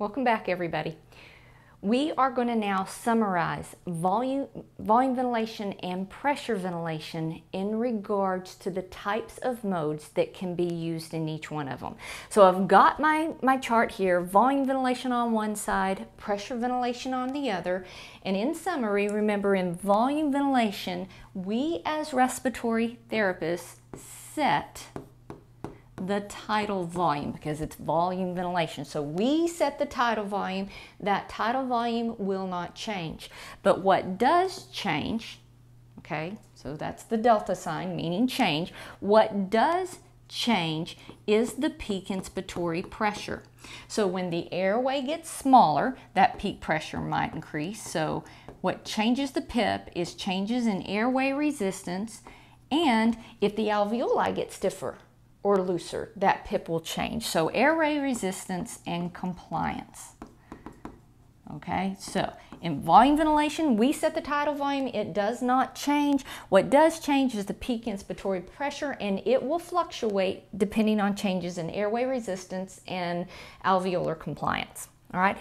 Welcome back everybody. We are going to now summarize volume, volume ventilation and pressure ventilation in regards to the types of modes that can be used in each one of them. So I've got my, my chart here, volume ventilation on one side, pressure ventilation on the other. And in summary, remember in volume ventilation, we as respiratory therapists set the tidal volume because it's volume ventilation. So we set the tidal volume. That tidal volume will not change. But what does change, okay, so that's the delta sign, meaning change. What does change is the peak inspiratory pressure. So when the airway gets smaller, that peak pressure might increase. So what changes the PIP is changes in airway resistance and if the alveoli get stiffer or looser, that PIP will change. So airway resistance and compliance. Okay, so in volume ventilation, we set the tidal volume. It does not change. What does change is the peak inspiratory pressure, and it will fluctuate depending on changes in airway resistance and alveolar compliance. All right.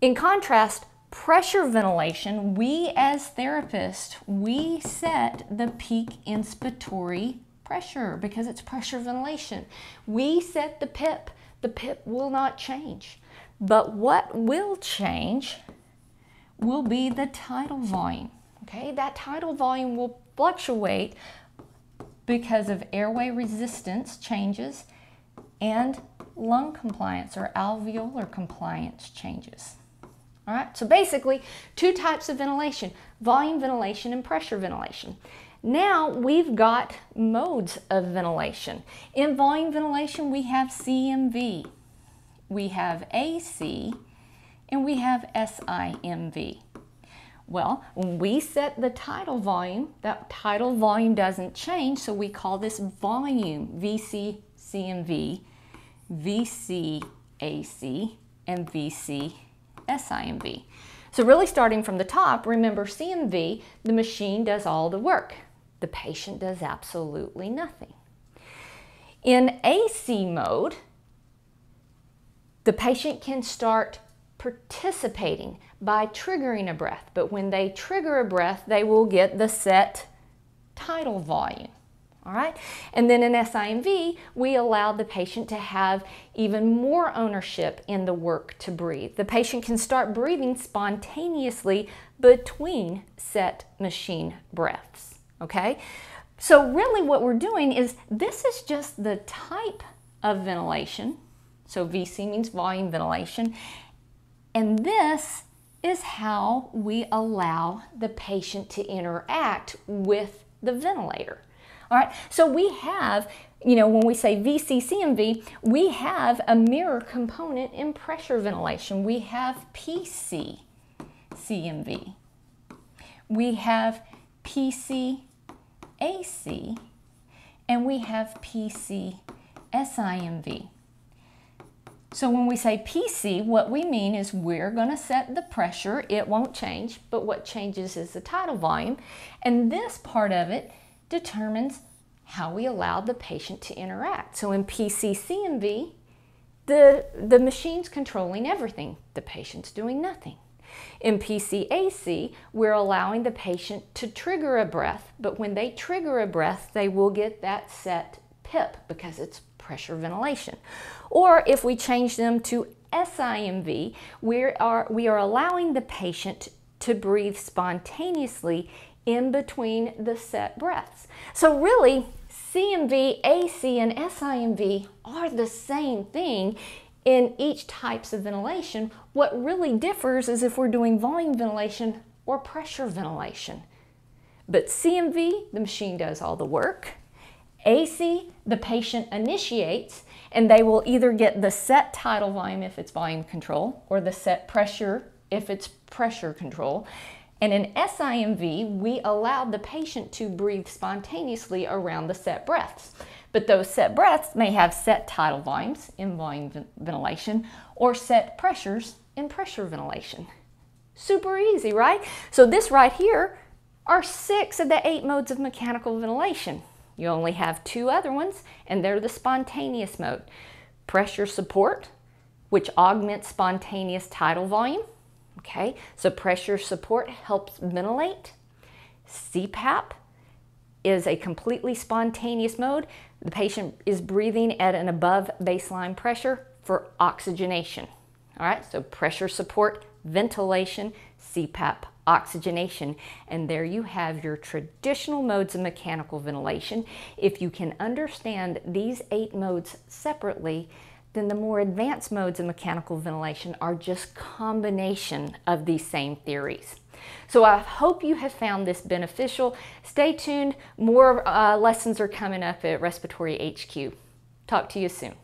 In contrast, pressure ventilation, we as therapists, we set the peak inspiratory pressure because it's pressure ventilation. We set the PIP. The PIP will not change. But what will change will be the tidal volume. Okay, that tidal volume will fluctuate because of airway resistance changes and lung compliance or alveolar compliance changes. All right, so basically two types of ventilation, volume ventilation and pressure ventilation. Now we've got modes of ventilation. In volume ventilation, we have CMV, we have AC, and we have SIMV. Well, when we set the tidal volume, that tidal volume doesn't change, so we call this volume VC CMV, VC AC, and VC SIMV. So really starting from the top, remember CMV, the machine does all the work. The patient does absolutely nothing. In AC mode, the patient can start participating by triggering a breath, but when they trigger a breath, they will get the set tidal volume. All right, and then in SIMV, we allow the patient to have even more ownership in the work to breathe. The patient can start breathing spontaneously between set machine breaths okay? So really what we're doing is this is just the type of ventilation. So VC means volume ventilation. And this is how we allow the patient to interact with the ventilator. All right, so we have, you know, when we say VCCMV, we have a mirror component in pressure ventilation. We have PC CMV. We have PC AC, and we have PC SIMV. So when we say PC, what we mean is we're going to set the pressure. It won't change, but what changes is the tidal volume. And this part of it determines how we allow the patient to interact. So in PCCMV, the, the machine's controlling everything. The patient's doing nothing. In PCAC, we're allowing the patient to trigger a breath, but when they trigger a breath, they will get that set PIP because it's pressure ventilation. Or if we change them to SIMV, we are, we are allowing the patient to breathe spontaneously in between the set breaths. So really, CMV, AC, and SIMV are the same thing in each types of ventilation. What really differs is if we're doing volume ventilation or pressure ventilation. But CMV, the machine does all the work. AC, the patient initiates, and they will either get the set tidal volume if it's volume control or the set pressure if it's pressure control. And in SIMV, we allowed the patient to breathe spontaneously around the set breaths. But those set breaths may have set tidal volumes in volume ventilation or set pressures in pressure ventilation. Super easy, right? So this right here are six of the eight modes of mechanical ventilation. You only have two other ones, and they're the spontaneous mode. Pressure support, which augments spontaneous tidal volume. Okay, so pressure support helps ventilate. CPAP is a completely spontaneous mode. The patient is breathing at an above baseline pressure for oxygenation. All right, so pressure support, ventilation, CPAP, oxygenation, and there you have your traditional modes of mechanical ventilation. If you can understand these eight modes separately, then the more advanced modes of mechanical ventilation are just combination of these same theories. So I hope you have found this beneficial. Stay tuned. More uh, lessons are coming up at Respiratory HQ. Talk to you soon.